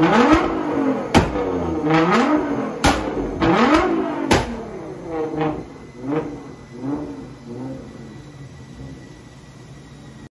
Mm-hmm.